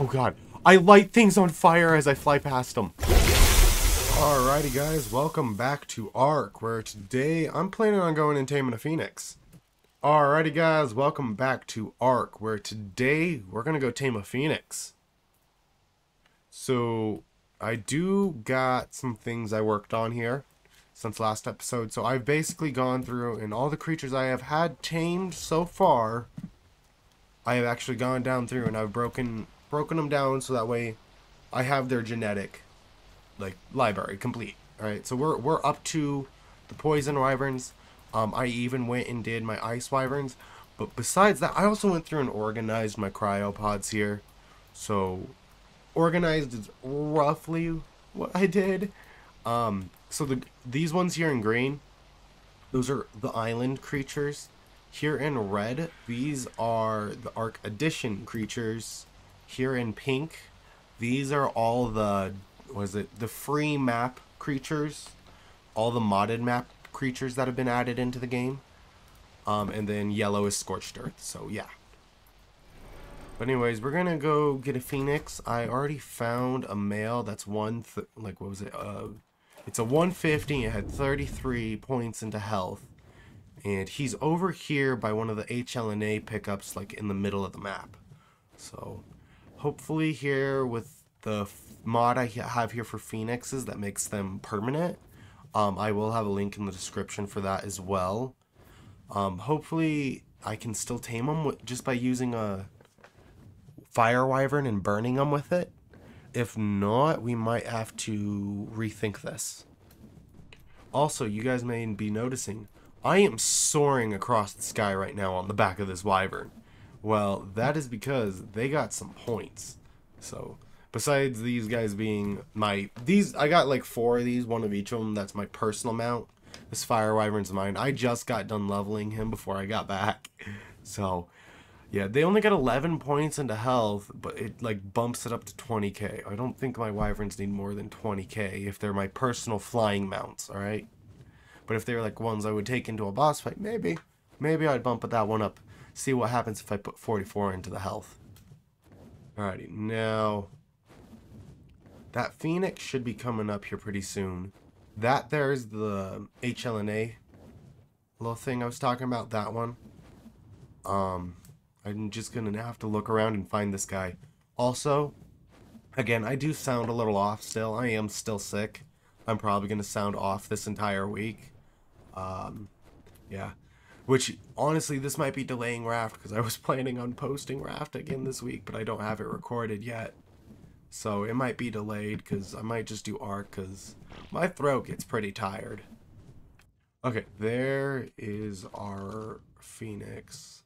Oh god. I light things on fire as I fly past them. Alrighty guys, welcome back to Ark, where today I'm planning on going and taming a phoenix. Alrighty guys, welcome back to Ark, where today we're gonna go tame a phoenix. So, I do got some things I worked on here since last episode. So I've basically gone through and all the creatures I have had tamed so far, I have actually gone down through and I've broken broken them down so that way I have their genetic like library complete. All right, so we're we're up to the poison wyverns. Um, I even went and did my ice wyverns, but besides that, I also went through and organized my cryopods here. So organized is roughly what I did. Um, so the these ones here in green, those are the island creatures. Here in red, these are the Ark Addition creatures. Here in pink, these are all the was it the free map creatures, all the modded map creatures that have been added into the game. Um, and then yellow is scorched earth. So yeah. But anyways, we're gonna go get a phoenix. I already found a male that's one like what was it? Uh, it's a 150. It had 33 points into health. And he's over here by one of the HLNA pickups, like in the middle of the map. So, hopefully here with the mod I have here for phoenixes that makes them permanent, um, I will have a link in the description for that as well. Um, hopefully I can still tame them with, just by using a fire wyvern and burning them with it. If not, we might have to rethink this. Also, you guys may be noticing, I am soaring across the sky right now on the back of this wyvern. Well, that is because they got some points. So, besides these guys being my these I got like four of these, one of each of them that's my personal mount. This fire wyvern's mine. I just got done leveling him before I got back. So, yeah, they only got 11 points into health, but it like bumps it up to 20k. I don't think my wyverns need more than 20k if they're my personal flying mounts, all right? But if they're like ones I would take into a boss fight, maybe. Maybe I'd bump that one up. See what happens if I put 44 into the health. Alrighty, now that Phoenix should be coming up here pretty soon. That there's the HLNA little thing I was talking about, that one. Um, I'm just gonna have to look around and find this guy. Also, again, I do sound a little off still. I am still sick. I'm probably gonna sound off this entire week. Um, yeah. Which, honestly, this might be delaying Raft because I was planning on posting Raft again this week, but I don't have it recorded yet. So it might be delayed because I might just do Ark because my throat gets pretty tired. Okay, there is our Phoenix.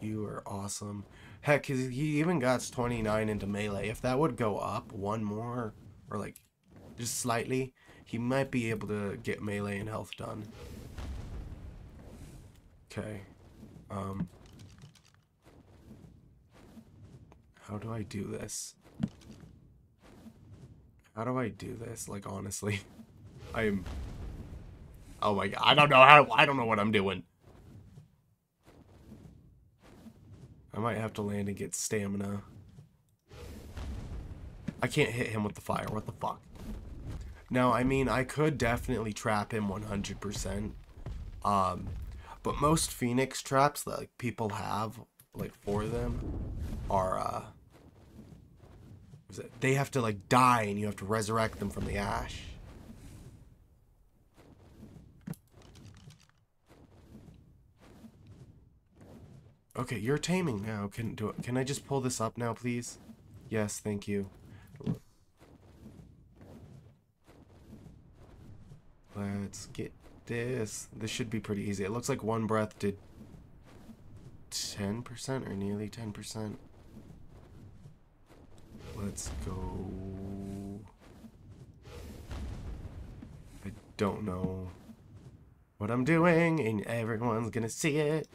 You are awesome. Heck, he even got 29 into melee. If that would go up one more, or like just slightly, he might be able to get melee and health done. Okay. Um. How do I do this? How do I do this? Like, honestly. I'm... Oh my god, I don't know how- I don't know what I'm doing. I might have to land and get stamina. I can't hit him with the fire. What the fuck? No, I mean, I could definitely trap him 100%. Um, but most Phoenix traps that like, people have, like, for them, are, uh... They have to, like, die and you have to resurrect them from the ash. Okay, you're taming now. Can do it. Can I just pull this up now, please? Yes, thank you. Let's get this. This should be pretty easy. It looks like one breath did 10% or nearly 10%. Let's go. I don't know what I'm doing, and everyone's gonna see it.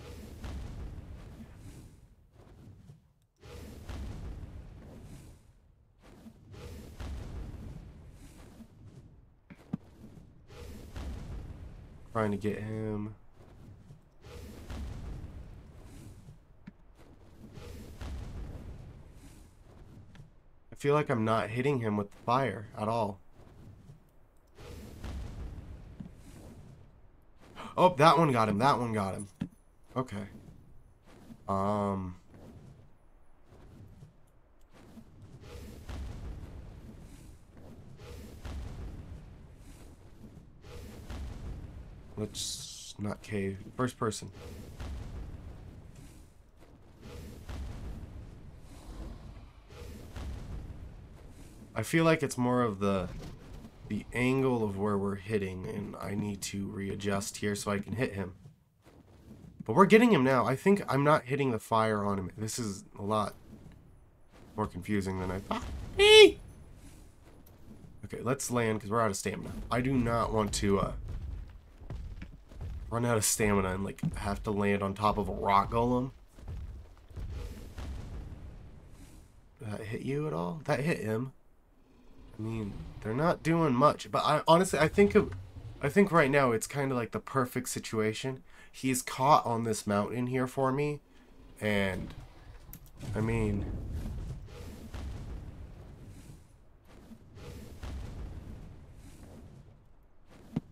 Trying to get him. I feel like I'm not hitting him with the fire at all. Oh, that one got him. That one got him. Okay. Um. Let's not cave. First person. I feel like it's more of the the angle of where we're hitting and I need to readjust here so I can hit him. But we're getting him now. I think I'm not hitting the fire on him. This is a lot more confusing than I thought. Okay, let's land because we're out of stamina. I do not want to uh, run out of stamina and like have to land on top of a rock golem. Did that hit you at all? That hit him. I mean, they're not doing much, but I honestly I think of I think right now it's kind of like the perfect situation. He's caught on this mountain here for me, and I mean.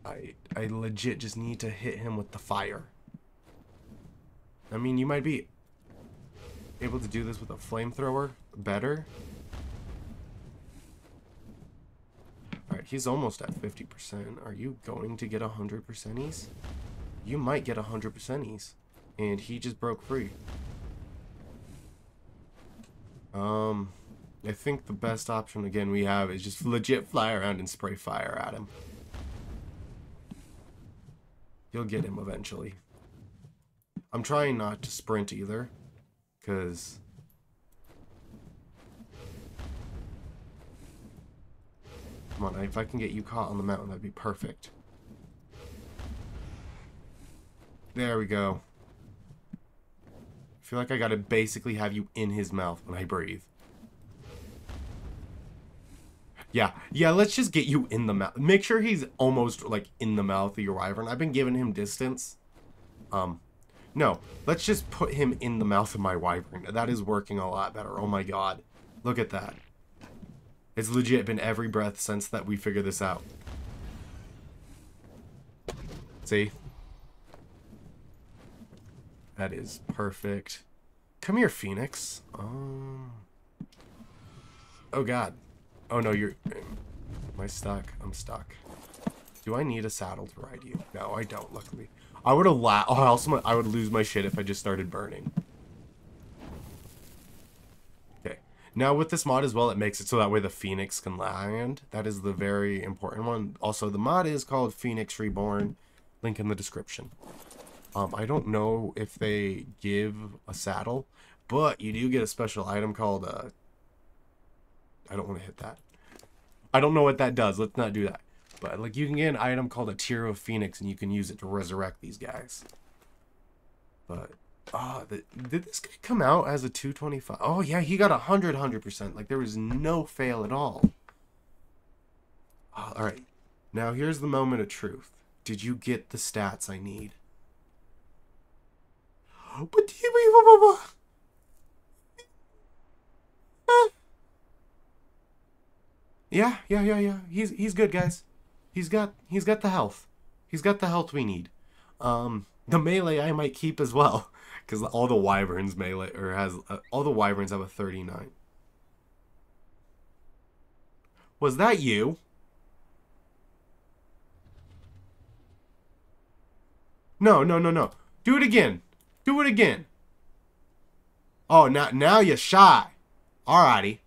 I I legit just need to hit him with the fire. I mean, you might be able to do this with a flamethrower better, Alright, he's almost at 50%. Are you going to get 100% ease? You might get 100% ease. And he just broke free. Um, I think the best option, again, we have is just legit fly around and spray fire at him. You'll get him eventually. I'm trying not to sprint either. Because Come on, if I can get you caught on the mountain, that'd be perfect. There we go. I feel like I gotta basically have you in his mouth when I breathe. Yeah, yeah, let's just get you in the mouth. Make sure he's almost, like, in the mouth of your wyvern. I've been giving him distance. Um, no, let's just put him in the mouth of my wyvern. That is working a lot better. Oh my god. Look at that. It's legit been every breath since that we figured this out. See? That is perfect. Come here, Phoenix. Um. Oh god. Oh no, you're. Am I stuck? I'm stuck. Do I need a saddle to ride you? No, I don't. Luckily, I would have la. Oh, I also I would lose my shit if I just started burning. Okay. Now with this mod as well, it makes it so that way the Phoenix can land. That is the very important one. Also, the mod is called Phoenix Reborn. Link in the description. Um, I don't know if they give a saddle, but you do get a special item called, uh, I don't want to hit that. I don't know what that does. Let's not do that. But, like, you can get an item called a Tear of Phoenix, and you can use it to resurrect these guys. But, ah, the, did this guy come out as a 225? Oh, yeah, he got 100, 100%. Like, there was no fail at all. Ah, oh, all right. Now, here's the moment of truth. Did you get the stats I need? But do you... Yeah, yeah, yeah, yeah. He's he's good, guys. He's got he's got the health. He's got the health we need. Um, the melee I might keep as well because all the wyverns melee or has uh, all the wyverns have a 39 was that you no no no no do it again do it again oh now now you're shy alrighty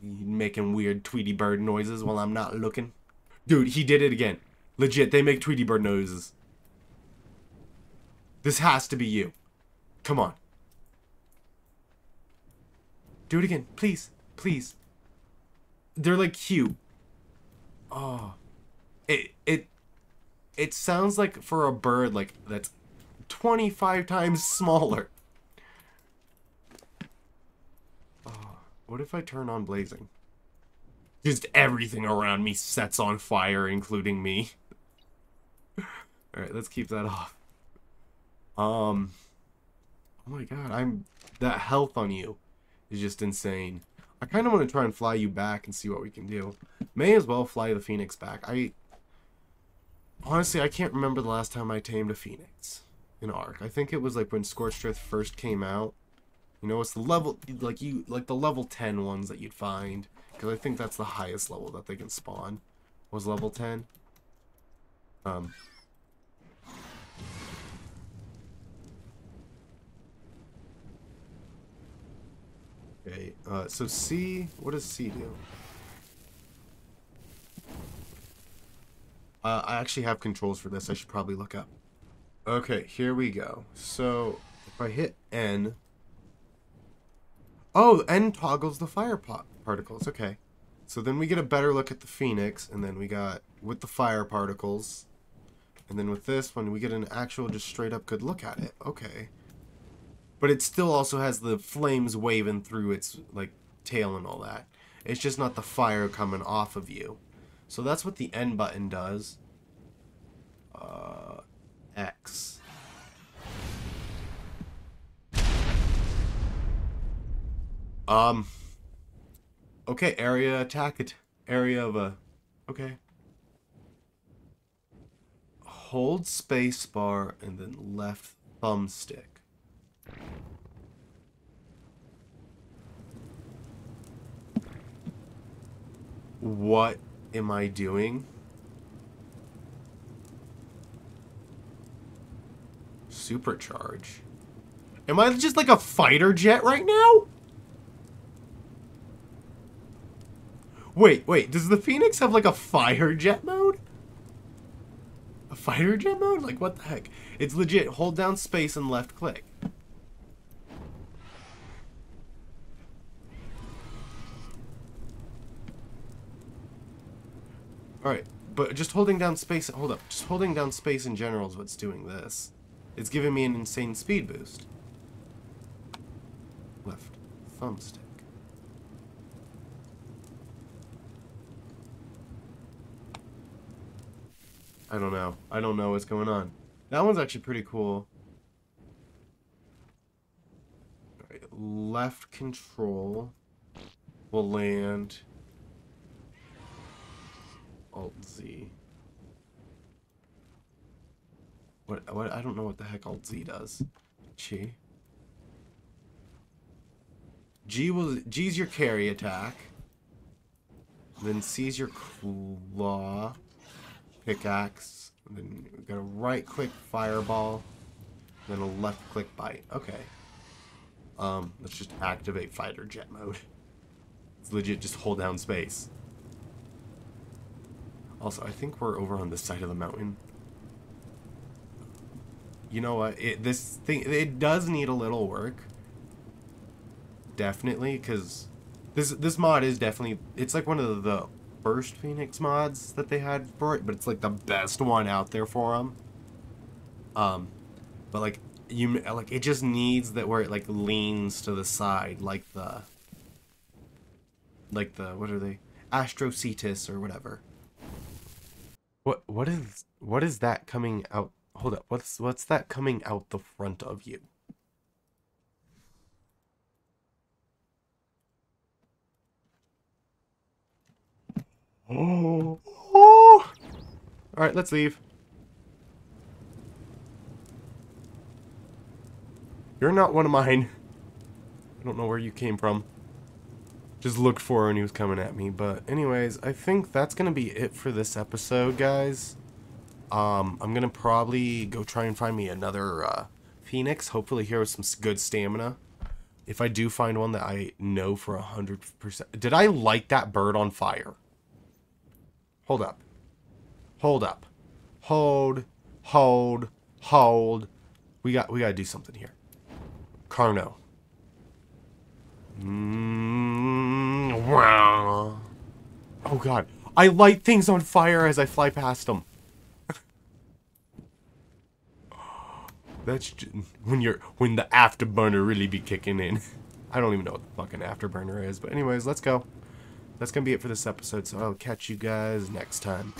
making weird tweety bird noises while i'm not looking dude he did it again legit they make tweety bird noises this has to be you. Come on. Do it again. Please. Please. They're like cute. Oh. It it it sounds like for a bird like that's 25 times smaller. What if I turn on blazing? Just everything around me sets on fire, including me. Alright, let's keep that off. Um, oh my god, I'm that health on you is just insane. I kind of want to try and fly you back and see what we can do. May as well fly the Phoenix back. I honestly I can't remember the last time I tamed a Phoenix in Ark. I think it was like when Scorched Earth first came out. You know, it's the level like you like the level 10 ones that you'd find because I think that's the highest level that they can spawn. Was level 10. Um Okay, uh, so C, what does C do? Uh, I actually have controls for this, I should probably look up. Okay, here we go. So, if I hit N... Oh, N toggles the fire particles, okay. So then we get a better look at the Phoenix, and then we got with the fire particles. And then with this one, we get an actual just straight up good look at it. Okay. But it still also has the flames waving through its like tail and all that. It's just not the fire coming off of you. So that's what the N button does. Uh, X. Um. Okay, area attack it. Area of a. Okay. Hold spacebar and then left thumbstick. What am I doing? Supercharge. Am I just like a fighter jet right now? Wait, wait, does the Phoenix have like a fire jet mode? A fighter jet mode? Like what the heck? It's legit, hold down space and left click. Alright, but just holding down space, hold up, just holding down space in general is what's doing this. It's giving me an insane speed boost. Left thumbstick. I don't know. I don't know what's going on. That one's actually pretty cool. Left control will land Alt Z. What, what, I don't know what the heck Alt Z does. Chi. G will, G's your carry attack. Then C's your claw. Pickaxe. then we got a right click fireball. Then a left click bite. Okay. Um, let's just activate fighter jet mode. It's legit just hold down space. Also, I think we're over on this side of the mountain. You know what? It, this thing, it does need a little work. Definitely, because this this mod is definitely, it's like one of the first Phoenix mods that they had for it, but it's like the best one out there for them. Um, but like, you, like, it just needs that where it like leans to the side, like the, like the, what are they? Astrocetus or whatever. What what is what is that coming out? Hold up. What's what's that coming out the front of you? Oh. oh. All right, let's leave. You're not one of mine. I don't know where you came from just looked for when he was coming at me. But anyways, I think that's going to be it for this episode, guys. Um, I'm going to probably go try and find me another uh, Phoenix. Hopefully here with some good stamina. If I do find one that I know for a 100%. Did I light that bird on fire? Hold up. Hold up. Hold. Hold. Hold. We got we got to do something here. Carno. Mm, wow. Oh god. I light things on fire as I fly past them. That's when you're when the afterburner really be kicking in. I don't even know what the fucking afterburner is, but anyways, let's go. That's gonna be it for this episode, so I'll catch you guys next time.